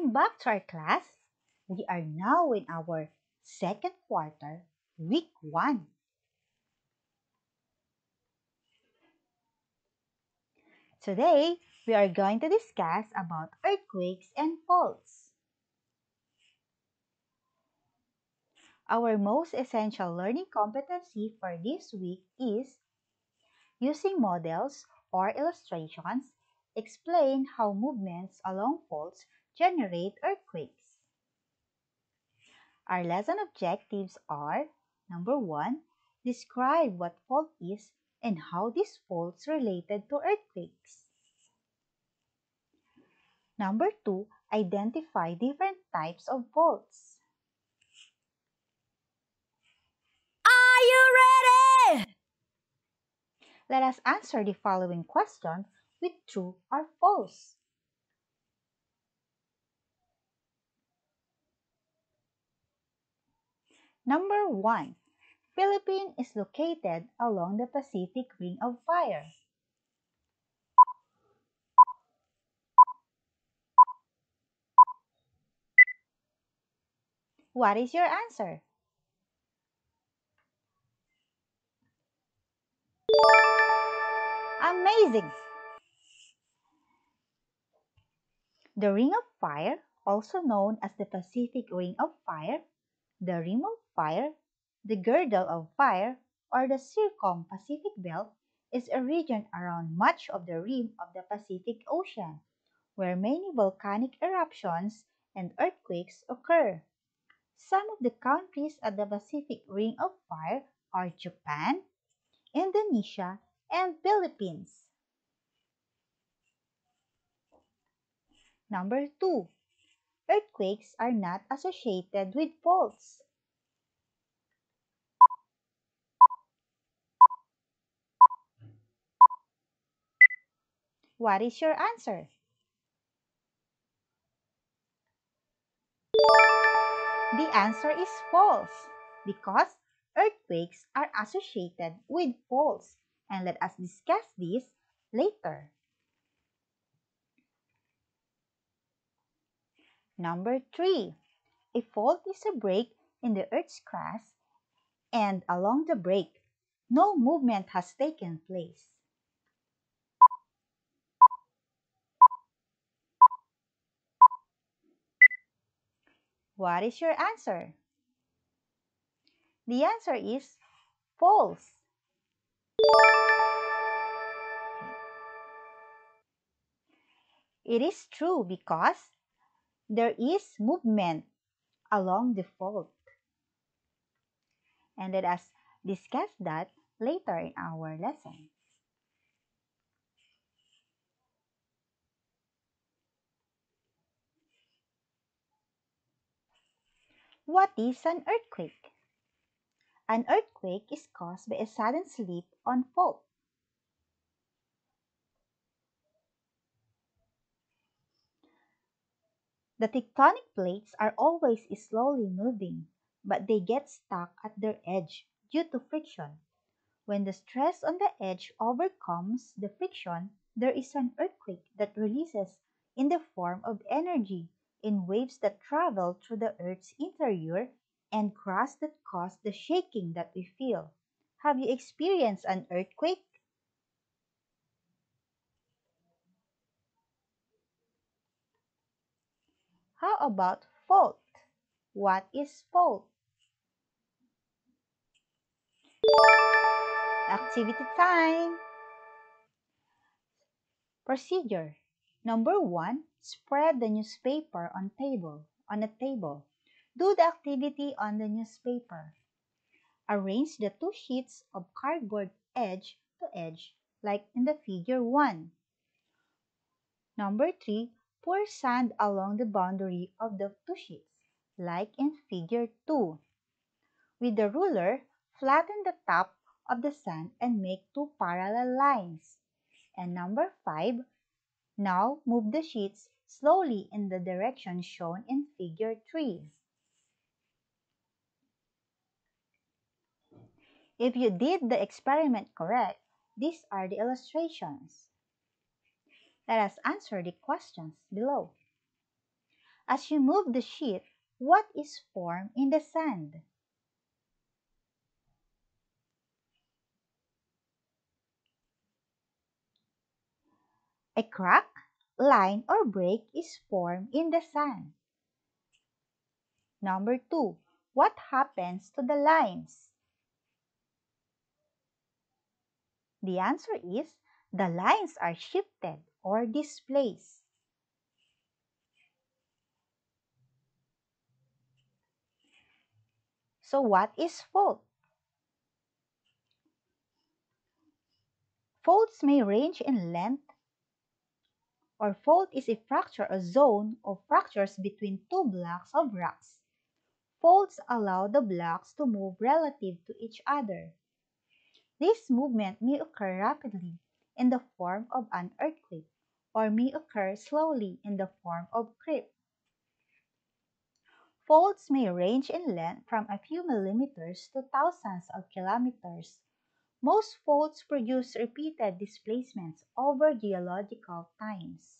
Welcome back to our class. We are now in our second quarter, week 1. Today, we are going to discuss about earthquakes and faults. Our most essential learning competency for this week is using models or illustrations, explain how movements along faults generate earthquakes. Our lesson objectives are number one, describe what fault is and how these faults related to earthquakes. Number two, identify different types of faults. Are you ready? Let us answer the following question with true or false. Number 1. Philippines is located along the Pacific Ring of Fire. What is your answer? Amazing! The Ring of Fire, also known as the Pacific Ring of Fire, the Rim of Fire, the Girdle of Fire, or the Circum-Pacific Belt, is a region around much of the rim of the Pacific Ocean, where many volcanic eruptions and earthquakes occur. Some of the countries at the Pacific Ring of Fire are Japan, Indonesia, and Philippines. Number 2. Earthquakes are not associated with faults. What is your answer? The answer is false because earthquakes are associated with faults and let us discuss this later. Number 3. A fault is a break in the Earth's crust and along the break, no movement has taken place. What is your answer? The answer is false. It is true because there is movement along the fault. And let us discuss that later in our lesson. What is an earthquake? An earthquake is caused by a sudden slip on fault. The tectonic plates are always slowly moving, but they get stuck at their edge due to friction. When the stress on the edge overcomes the friction, there is an earthquake that releases in the form of energy in waves that travel through the Earth's interior and crust that cause the shaking that we feel. Have you experienced an earthquake? How about fault? What is fault? Activity time! Procedure. Number one, spread the newspaper on table on a table. Do the activity on the newspaper. Arrange the two sheets of cardboard edge to edge like in the figure 1. Number 3, pour sand along the boundary of the two sheets like in figure 2. With the ruler, flatten the top of the sand and make two parallel lines. And number 5, now move the sheets slowly in the direction shown in figure 3. If you did the experiment correct, these are the illustrations. Let us answer the questions below. As you move the sheet, what is formed in the sand? A crack, line, or break is formed in the sand. Number two, what happens to the lines? The answer is the lines are shifted or displaced. So what is fault? Faults may range in length or fault is a fracture or zone of fractures between two blocks of rocks. Faults allow the blocks to move relative to each other. This movement may occur rapidly in the form of an earthquake or may occur slowly in the form of creep. Faults may range in length from a few millimeters to thousands of kilometers. Most faults produce repeated displacements over geological times.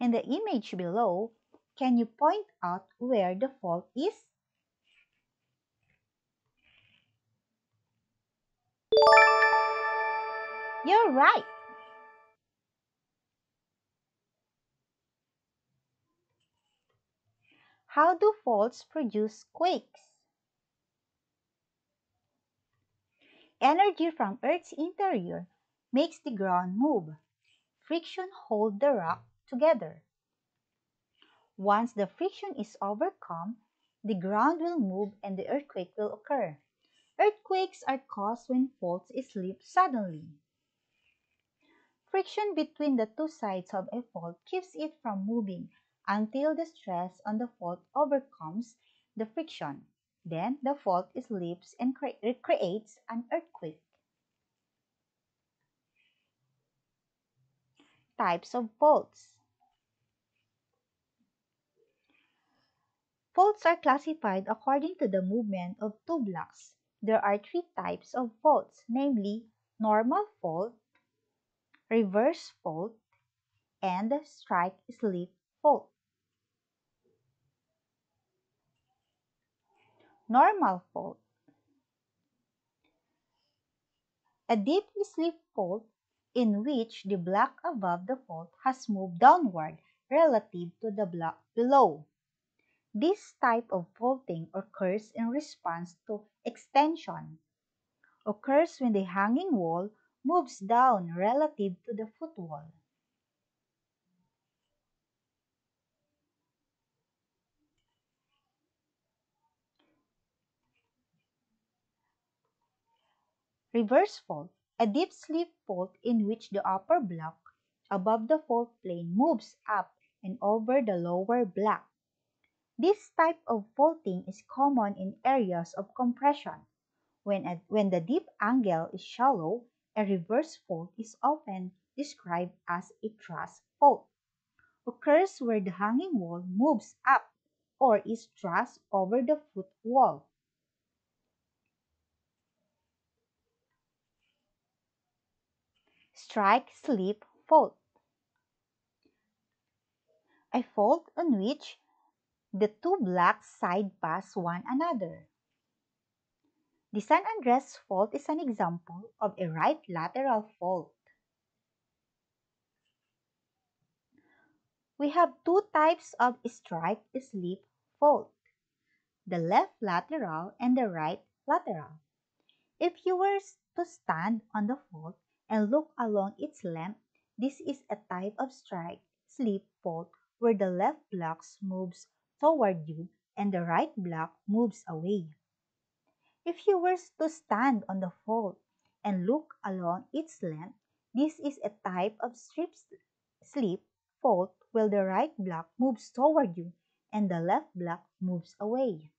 In the image below, can you point out where the fault is? You're right. How do faults produce quakes? Energy from Earth's interior makes the ground move. Friction holds the rock together. Once the friction is overcome, the ground will move and the earthquake will occur. Earthquakes are caused when faults slip suddenly. Friction between the two sides of a fault keeps it from moving until the stress on the fault overcomes the friction. Then the fault slips and cre creates an earthquake. Types of faults. Faults are classified according to the movement of two blocks. There are three types of faults, namely normal fault, reverse fault, and strike-slip fault. Normal fault. A dip slip fault in which the block above the fault has moved downward relative to the block below. This type of faulting occurs in response to extension. Occurs when the hanging wall moves down relative to the footwall. Reverse fault, a dip slip fault in which the upper block above the fault plane moves up and over the lower block. This type of faulting is common in areas of compression. When, a, when the dip angle is shallow, a reverse fault is often described as a thrust fault. Occurs where the hanging wall moves up or is thrust over the foot wall. Strike slip fault. A fault on which the two blocks side pass one another. The San Andreas fault is an example of a right lateral fault. We have two types of strike slip fault, the left lateral and the right lateral. If you were to stand on the fault, and look along its length, this is a type of strike slip fault where the left block moves toward you and the right block moves away. If you were to stand on the fault and look along its length, this is a type of strike slip fault where the right block moves toward you and the left block moves away.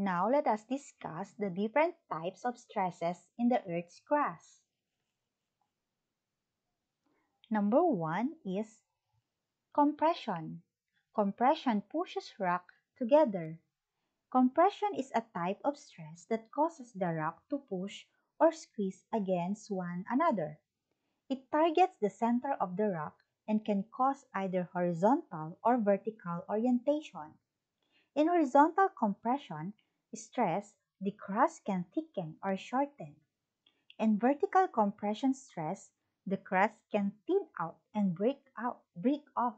Now let us discuss the different types of stresses in the Earth's crust. Number one is compression. Compression pushes rock together. Compression is a type of stress that causes the rock to push or squeeze against one another. It targets the center of the rock and can cause either horizontal or vertical orientation. In horizontal compression stress, the crust can thicken or shorten. In vertical compression stress, the crust can thin out and break out, break off.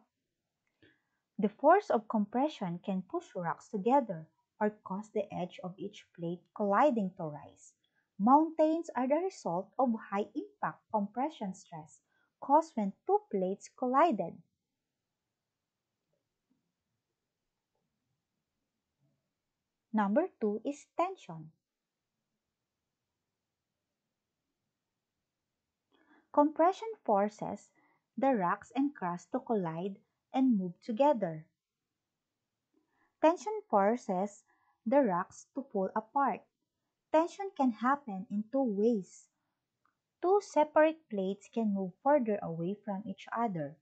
The force of compression can push rocks together or cause the edge of each plate colliding to rise. Mountains are the result of high impact compression stress caused when two plates collided. Number two is tension. Compression forces the rocks and crust to collide and move together. Tension forces the rocks to pull apart. Tension can happen in two ways. Two separate plates can move further away from each other,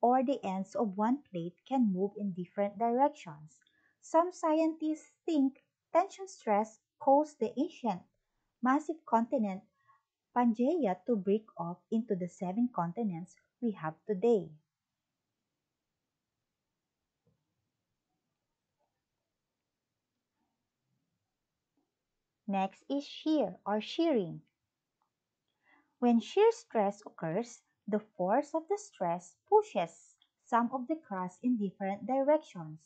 or the ends of one plate can move in different directions. Some scientists think tension stress caused the ancient, massive continent Pangaea to break off into the seven continents we have today. Next is shear or shearing. When shear stress occurs, the force of the stress pushes some of the crust in different directions.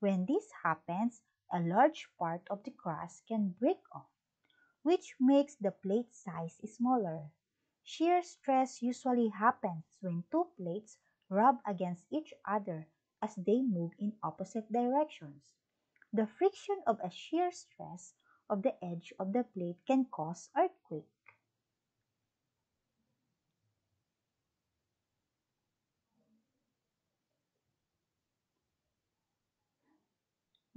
When this happens, a large part of the crust can break off which makes the plate size smaller. Shear stress usually happens when two plates rub against each other as they move in opposite directions. The friction of a shear stress of the edge of the plate can cause earthquake.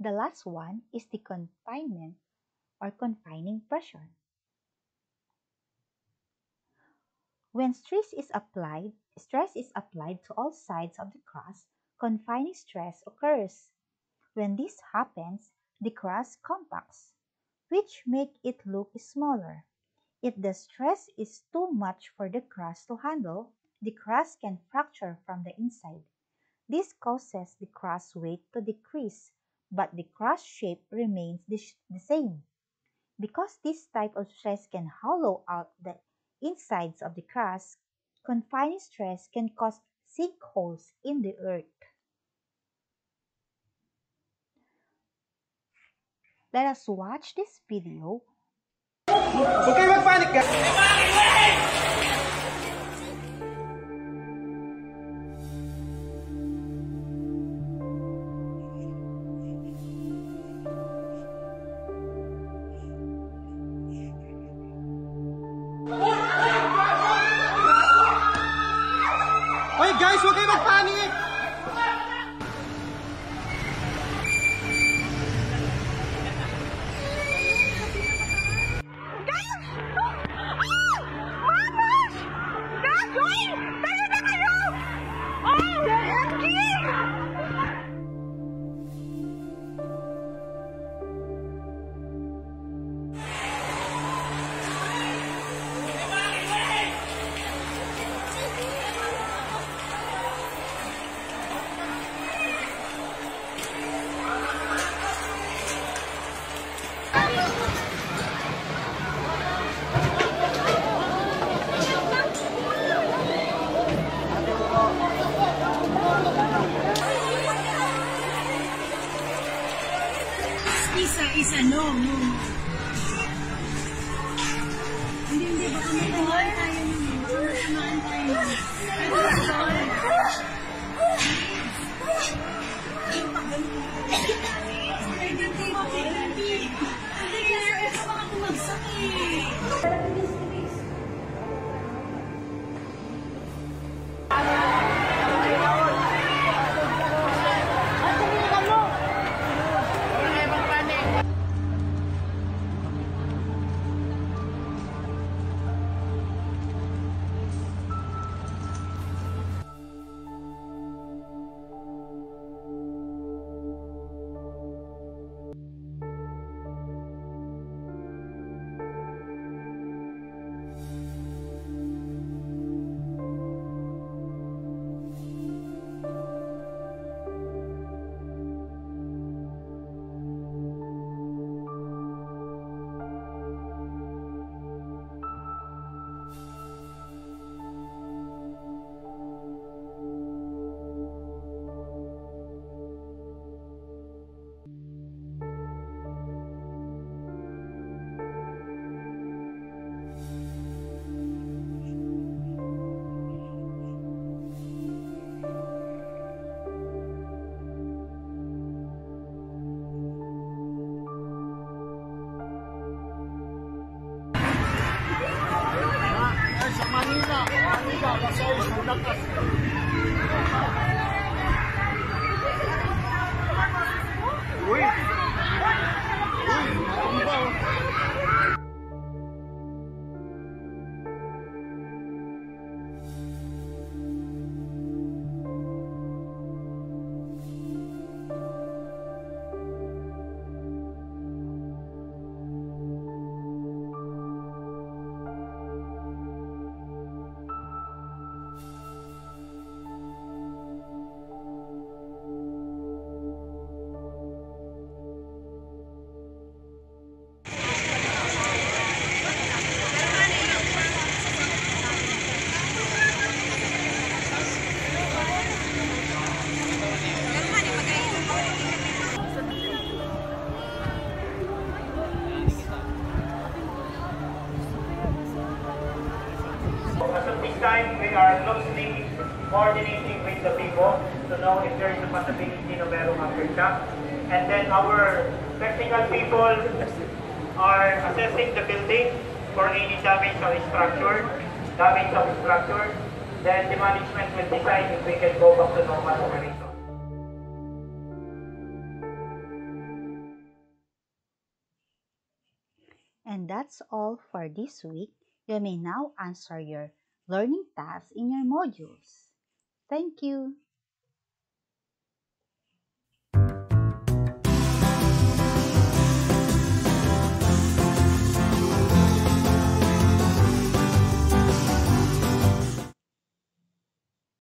The last one is the confinement or confining pressure. When stress is applied, stress is applied to all sides of the crust, confining stress occurs. When this happens, the crust compacts, which make it look smaller. If the stress is too much for the crust to handle, the crust can fracture from the inside. This causes the crust weight to decrease, but the crust shape remains the, the same. Because this type of stress can hollow out the insides of the crust, confining stress can cause sinkholes in the earth. Let us watch this video. Kayo magpanik ka! Hoy Oh, my God. Na merong aftershock. And then our technical people are assessing the building for any damage on structure, damage the structure. Then the management will decide if we can go back to normal operation. And that's all for this week. You may now answer your learning tasks in your modules. Thank you.